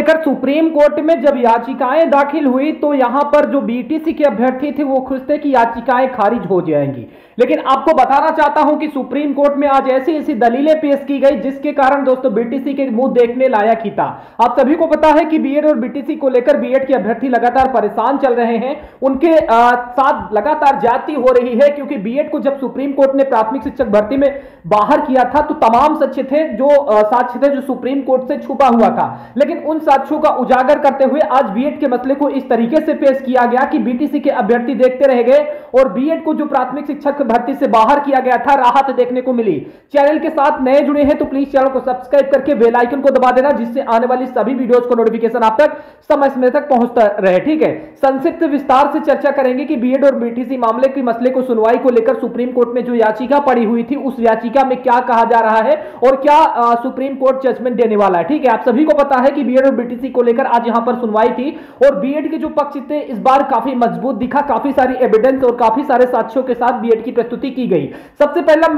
लेकर supreme court में जब याचिकाएँ दाखिल हुई तो यहाँ पर जो बीटीसी के अभ्यर्थी थे वो खुश थे कि याचिकाएँ खारिज हो जाएँगी। लेकिन आपको बताना चाहता हूँ कि सुप्रीम कोर्ट में आज ऐसी ऐसी दलीलें पेश की गई जिसके कारण दोस्तों बीटीसी के मुँह देखने लायक ही था। आप सभी को पता है कि बीएड और बीटीसी को लेकर बीएड के अभ्यर्थी लगातार परेशान चल रहे हैं। उनके आ, साथ लगातार जाति हो रही है क्योंकि बीएड को जब सुप्रीम कोर्ट ने प्राथमिक शिक्षक भर्ती में बाहर किया था तो तमाम सच्चे थे जो साक्ष्य थे जो सुप्रीम कोर्ट से छुपा हुआ था। लेकिन उन साक्ष्यों का उजागर करते हुए आज बीएड के मसले को इस तरीके से पेश किया गया कि बीटीसी के अभ्यर्थी देखते रह गए और बीएड को जो प्राथमिक शिक्षक भर्ती से बाहर किया गया था, राहत देखने को मिली। चैनल के साथ नए जुड़े हैं तो प्लीज़ चैनल को सब्सक्राइब करके बेल आइकन को दबा देना, जिससे आने वाली सभी वीडियोस को नोटिफिकेशन आप तक समय समय तक पहुँचता रहे, ठीक है? संक्षिप्त विस्तार से चर्चा करेंगे कि बीएड और बीटीसी मामले के मसले को सुनवाई को लेकर सुप्रीम कोर्ट में जो याचिका पड़ी हुई थी, उस याचिका में क्या कहा जा रहा है और क्या सुप्रीम कोर्ट जजमेंट देने वाला है, ठीक है? आप सभी को पता है कि बीएड और बीटीसी को लेकर आज यहाँ पर सुनवाई थी और बीएड के जो पक्ष थे, इस बार काफ़ी मज़बूत दिखा, काफ़ी सारी एविडेंस और काफ़ी सारे साक्ष्यों के साथ बीएड की प्रस्तुति की गई। सबसे पहला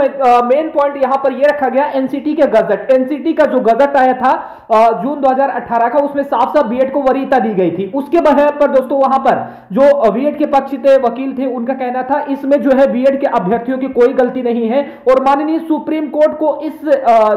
मेन पॉइंट यहाँ पर यह रखा गया एनसीटी के गजट। एनसीटी का जो गजट आया था जून 2018 का, उसमें साफ़ साफ़ बीएड को वरीयता दी गई थी। उसके पर दोस्तों, वहाँ पर जो बीएड के पक्ष थे, वकील थे, उनका कहना था, इसमें जो है बीएड के अभ्यर्थियों की कोई गलती नहीं है और माननीय सुप्रीम कोर्ट को इस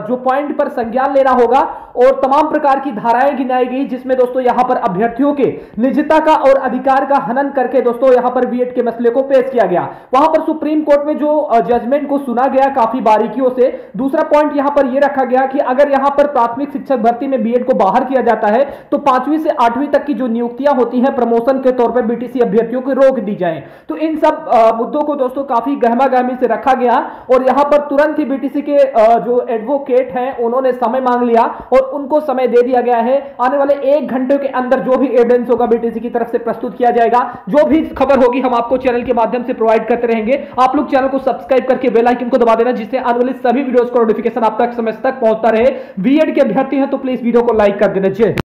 जो पॉइंट पर संज्ञान लेना होगा और तमाम प्रकार की धाराएँ गिनाई गई, जिसमें दोस्तों यहाँ पर अभ्यर्थियों के निजता का और अधिकार का हनन करके दोस्तों यहाँ पर बीएड के मसले को पेश किया गया। वहाँ पर सुप्रीम कोर्ट में जो जजमेंट को सुना गया काफ़ी बारीकियों से, दूसरा पॉइंट यहाँ पर यह रखा गया कि अगर यहाँ पर प्राथमिक शिक्षक भर्ती में बीएड को बाहर किया जाता है तो पांचवी से आठवीं तक की जो नियुक्तियाँ होती हैं, प्रमोशन के तौर पर बीटीसी अभ्यर्थियों को रोक दी जाए। तो इन सब मुद्दों को दोस्तों काफ़ी गहमा गहमी से रखा गया और यहाँ पर तुरंत ही बीटीसी के जो एडवोकेट हैं, उन्होंने समय मांग लिया और उनको समय दे दिया गया है। आने वाले एक घंटे के अंदर जो भी एविडेंस होगा बीटीसी की तरफ़ से प्रस्तुत किया जाएगा। जो भी खबर होगी हम आपको चैनल के माध्यम से प्रोवाइड करते रहेंगे। आप लोग चैनल को सब्सक्राइब करके बेल आइकन को दबा देना, जिससे आने वाले सभी वीडियोस का नोटिफिकेशन आप तक समय तक पहुँचता रहे। बीएड के अभ्यर्थी हैं तो प्लीज़ वीडियो को लाइक कर देना। जय